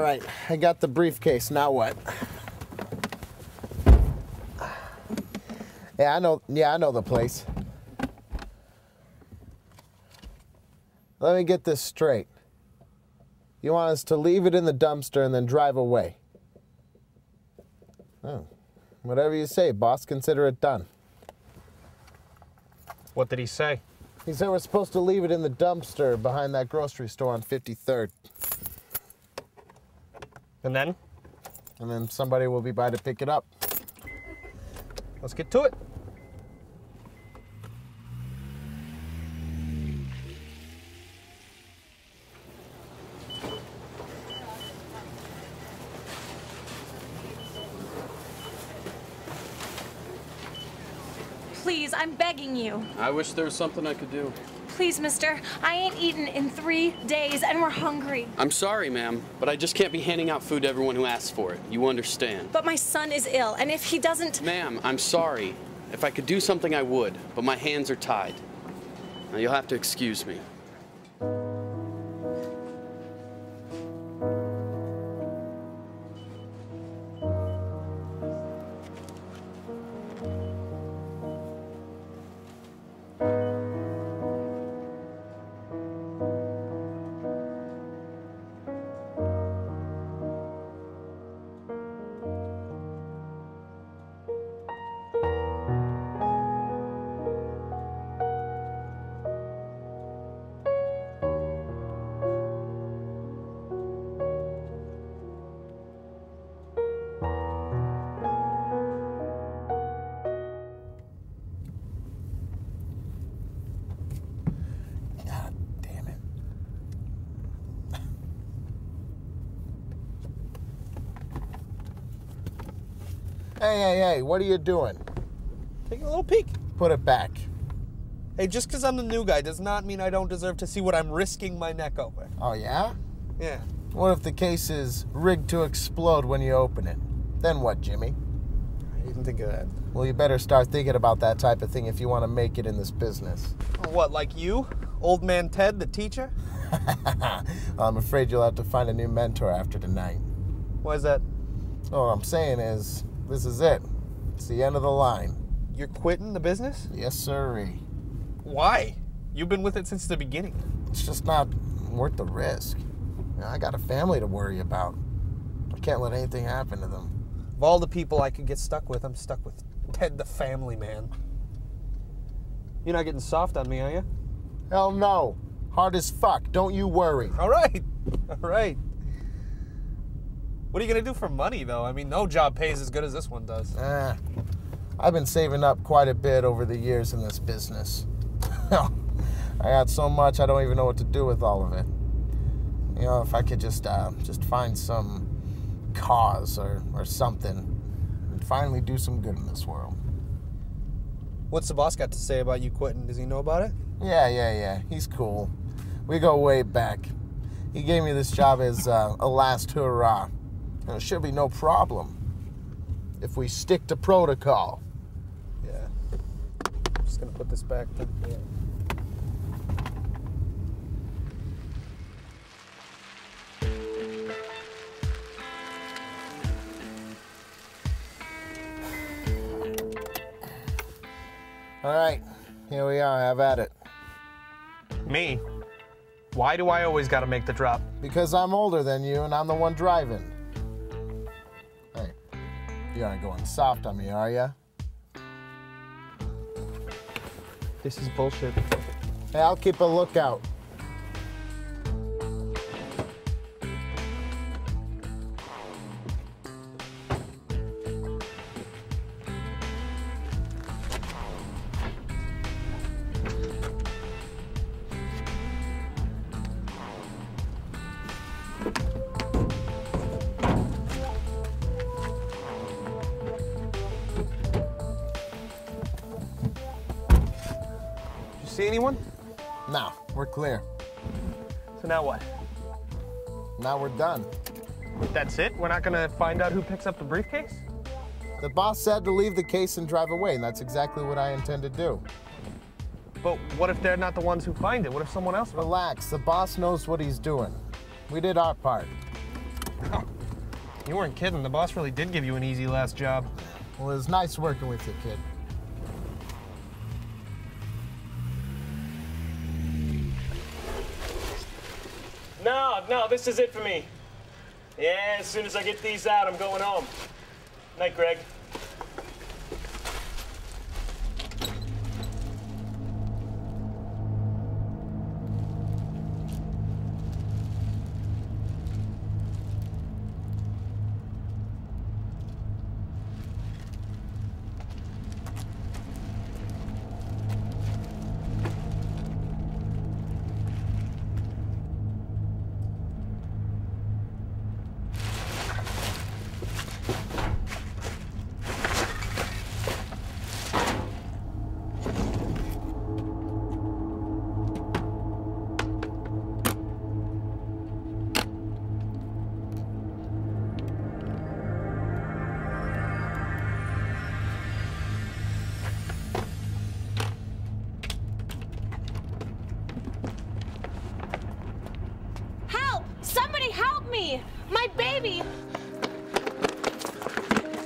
All right, I got the briefcase. Now what? Yeah, I know. Yeah, I know the place. Let me get this straight. You want us to leave it in the dumpster and then drive away? Oh, whatever you say, boss. Consider it done. What did he say? He said we're supposed to leave it in the dumpster behind that grocery store on 53rd. And then? And then somebody will be by to pick it up. Let's get to it. Please, I'm begging you. I wish there was something I could do. Please, mister. I ain't eaten in three days and we're hungry. I'm sorry, ma'am, but I just can't be handing out food to everyone who asks for it. You understand. But my son is ill, and if he doesn't. Ma'am, I'm sorry. If I could do something, I would, but my hands are tied. Now, you'll have to excuse me. Hey, hey, hey, what are you doing? Taking a little peek. Put it back. Hey, just because I'm the new guy does not mean I don't deserve to see what I'm risking my neck over. Oh, yeah? Yeah. What if the case is rigged to explode when you open it? Then what, Jimmy? I didn't think of that. Well, you better start thinking about that type of thing if you want to make it in this business. What, like you? Old man Ted, the teacher? I'm afraid you'll have to find a new mentor after tonight. Why is that? All I'm saying is, this is it. It's the end of the line. You're quitting the business? Yes, sirree. Why? You've been with it since the beginning. It's just not worth the risk. You know, I got a family to worry about. I can't let anything happen to them. Of all the people I could get stuck with, I'm stuck with Ted the family man. You're not getting soft on me, are you? Hell no. Hard as fuck. Don't you worry. All right. All right. What are you going to do for money, though? I mean, no job pays as good as this one does. Ah, I've been saving up quite a bit over the years in this business. I got so much I don't even know what to do with all of it. You know, if I could just uh, just find some cause or, or something and finally do some good in this world. What's the boss got to say about you quitting? Does he know about it? Yeah, yeah, yeah. He's cool. We go way back. He gave me this job as uh, a last hurrah. And it should be no problem if we stick to protocol. Yeah. I'm just going to put this back. Then. Yeah. All right, here we are. Have at it. Me? Why do I always got to make the drop? Because I'm older than you and I'm the one driving. You aren't going soft on me, are ya? This is bullshit. Hey, I'll keep a lookout. See anyone? Now, we're clear. So now what? Now we're done. That's it? We're not gonna find out who picks up the briefcase? The boss said to leave the case and drive away, and that's exactly what I intend to do. But what if they're not the ones who find it? What if someone else? Relax, the boss knows what he's doing. We did our part. You weren't kidding. The boss really did give you an easy last job. Well, it was nice working with you, kid. No, this is it for me. Yeah, as soon as I get these out, I'm going home. Night, Greg. Me! My baby!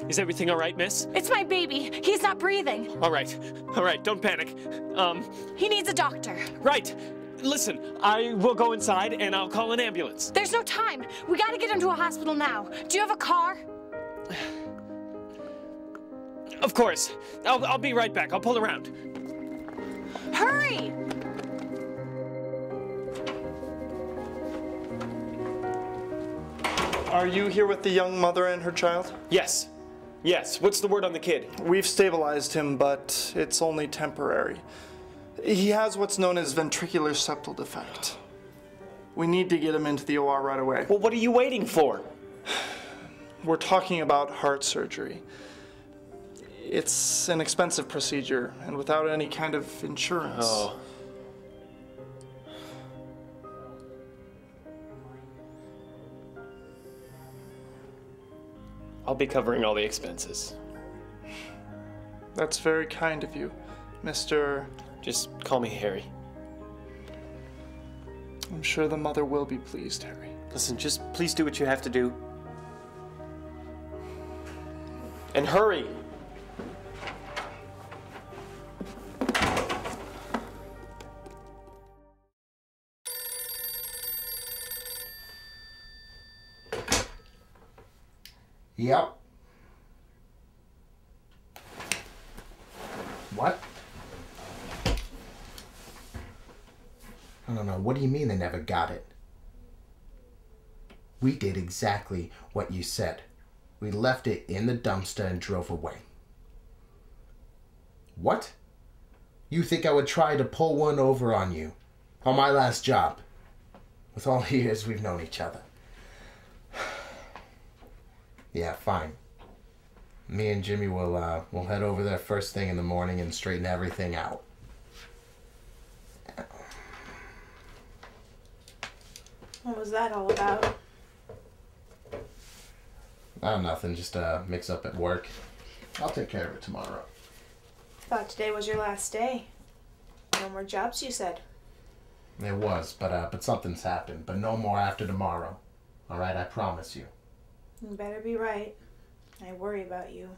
Is everything all right, miss? It's my baby. He's not breathing. All right. All right, don't panic. Um, He needs a doctor. right. Listen, I will go inside and I'll call an ambulance. There's no time. We gotta get him to a hospital now. Do you have a car? Of course. I'll, I'll be right back. I'll pull around. Hurry! Are you here with the young mother and her child? Yes. Yes. What's the word on the kid? We've stabilized him, but it's only temporary. He has what's known as ventricular septal defect. We need to get him into the OR right away. Well, what are you waiting for? We're talking about heart surgery. It's an expensive procedure, and without any kind of insurance. Oh. I'll be covering all the expenses. That's very kind of you, Mr. Just call me Harry. I'm sure the mother will be pleased, Harry. Listen, just please do what you have to do. And hurry! Yep. What? I don't know. What do you mean they never got it? We did exactly what you said. We left it in the dumpster and drove away. What? You think I would try to pull one over on you? On my last job? With all the years we've known each other. Yeah, fine. Me and Jimmy will uh, will head over there first thing in the morning and straighten everything out. What was that all about? Oh, nothing. Just a mix up at work. I'll take care of it tomorrow. Thought today was your last day. No more jobs, you said. It was, but uh, but something's happened. But no more after tomorrow. All right, I promise you. You better be right. I worry about you.